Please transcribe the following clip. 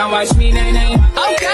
Now watch me, nay, nay. Okay.